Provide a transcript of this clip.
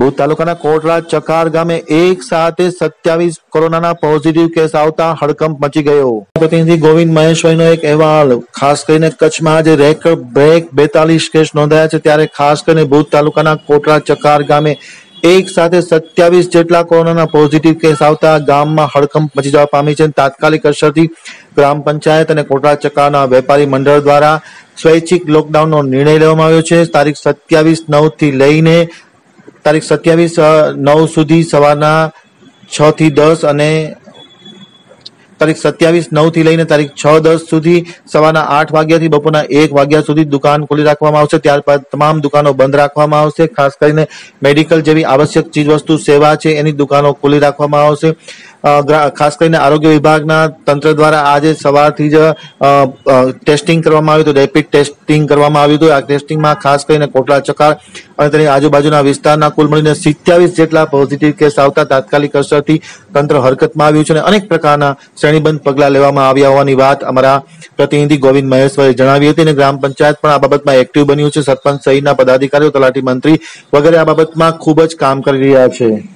ભુજ તાલુકાના કોટડા ચકાર ગામે એક સાથે સત્યાવીસ કોરોનાના પોઝિટિવ કેસ આવતા હડકંપ મચી ગયો. પ્રતિનિધિ ગોવિંદ મહેશ્વરીનો એક અહેવાલ, ખાસ કરીને કચ્છમાં આજે રેકર્ડ બ્રેક બેતાલીસ કેસ નોંધાયા છે, ત્યારે ખાસ કરીને ભુજ તાલુકાના કોટડા ચકાર ગામે એક સાથે સત્યાવીસ જેટલા કોરોનાના પોઝિટિવ કેસ આવતા ગામમાં હડકંપ મચી જવા પામી છે. તાત્કાલિક અસરથી ગ્રામ પંચાયત અને કોટડા ચકાના વેપારી મંડળ દ્વારા સ્વૈચ્છિક લોકડાઉનનો નિર્ણય લેવામાં આવ્યો છે. તારીખ સત્યાવીસ નવથી લઈને તારીખ સત્યાવીસ નવ સુધી સવારના છ થી દસ અને તારીખ સત્યાવીસ નવથી લઈને તારીખ છ દસ સુધી સવારના આઠ વાગ્યાથી બપોરના એક વાગ્યા સુધી દુકાન ખોલી રાખવામાં આવશે. ત્યારબાદ તમામ દુકાનો બંધ રાખવામાં આવશે. ખાસ કરીને મેડિકલ જેવી આવશ્યક ચીજવસ્તુ, સેવા છે, એની દુકાનો ખોલી રાખવામાં આવશે. ખાસ કરીને આરોગ્ય વિભાગના તંત્ર દ્વારા આજે સવારથી જ ટેસ્ટિંગ કરવામાં આવ્યું હતું. રેપિડ ટેસ્ટિંગ કરવામાં આવ્યું હતું. આ ટેસ્ટિંગમાં ખાસ કરીને કોટલા ચકાર અને તેની આજુબાજુના વિસ્તારના કુલ મળીને સિત્યાવીસ જેટલા પોઝિટિવ કેસ આવતા તાત્કાલિક અસરથી તંત્ર હરકતમાં આવ્યું છે અને અનેક પ્રકારના શ્રેણીબંધ પગલાં લેવામાં આવ્યા હોવાની વાત અમારા પ્રતિનિધિ ગોવિંદ મહેશ્વરે જણાવી હતી અને ગ્રામ પંચાયત પણ આ બાબતમાં એક્ટિવ બન્યું છે. સરપંચ સહિતના પદાધિકારીઓ, તલાટી મંત્રી વગેરે આ બાબતમાં ખૂબ જ કામ કરી રહ્યા છે.